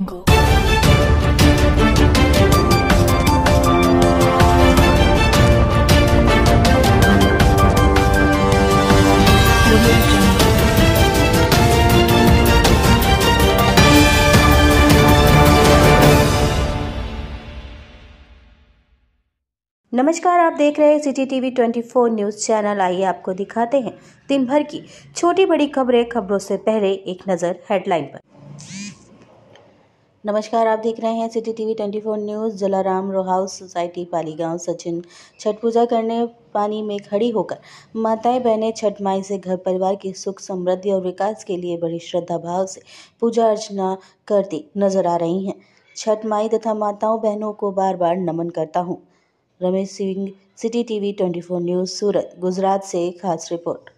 नमस्कार, आप देख रहे हैं सिटी टीवी 24 न्यूज़ चैनल आइए आपको दिखाते हैं दिन भर की छोटी बड़ी खबरें, खबरों से पहले एक नज़र हेडलाइन पर। नमस्कार, आप देख रहे हैं city TV 24 news, Jalaram row house society, Paligaon, Sachin. Chhath Puja करने पानी में खड़ी होकर माताएँ, बहनें, छठ माई से घर परिवार की सुख समृद्धि और विकास के लिए बड़ी श्रद्धा भाव से पूजा अर्चना करती नज़र आ रही हैं। छठ माई तथा माताओं, बहनों को बार बार नमन करता हूँ। Ramesh Singh, city TV 24 news, Surat, Gujarat से खास रिपोर्ट।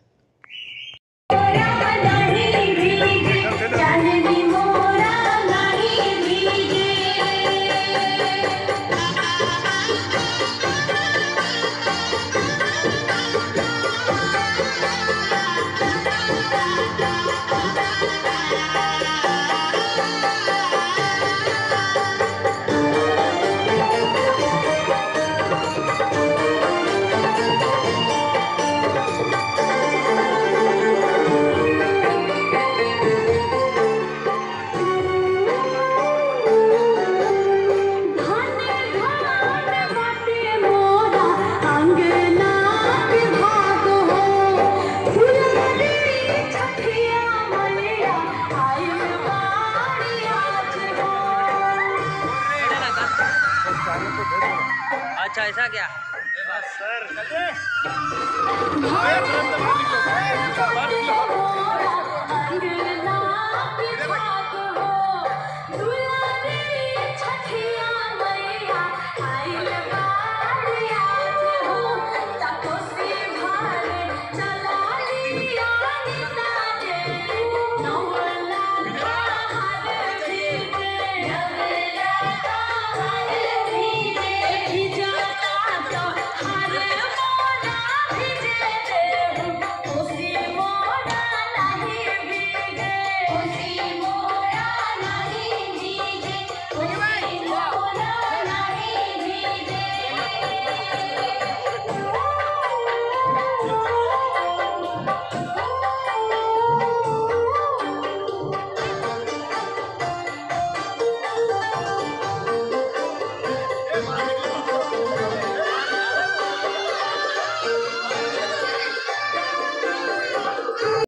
Yeah. अच्छा ऐसा क्या? सर